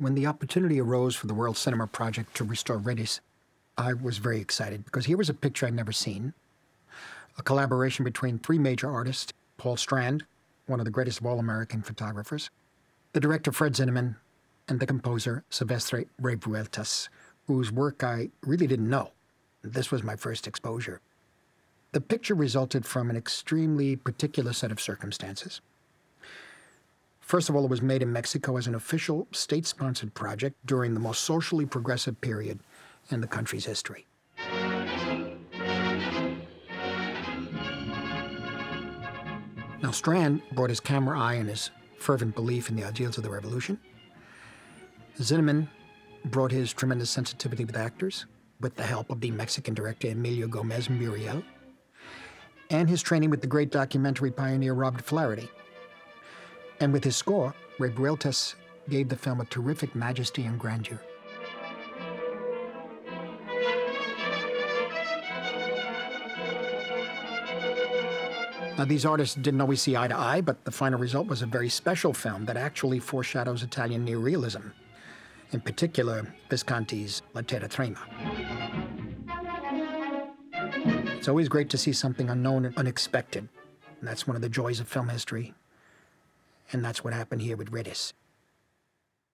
When the opportunity arose for the World Cinema Project to restore Redes, I was very excited because here was a picture I'd never seen. A collaboration between three major artists Paul Strand, one of the greatest of all American photographers, the director Fred Zinnemann, and the composer Silvestre Revueltas, whose work I really didn't know. This was my first exposure. The picture resulted from an extremely particular set of circumstances. First of all, it was made in Mexico as an official state sponsored project during the most socially progressive period in the country's history. Now, Strand brought his camera eye and his fervent belief in the ideals of the revolution. Zinnemann brought his tremendous sensitivity with actors, with the help of the Mexican director Emilio Gomez Muriel, and his training with the great documentary pioneer Robert Flaherty. And with his score, Revueltas gave the film a terrific majesty and grandeur. Now, these artists didn't always see eye to eye, but the final result was a very special film that actually foreshadows Italian neorealism, in particular Visconti's La Terra Trema. It's always great to see something unknown and unexpected. And that's one of the joys of film history. And that's what happened here with Redes.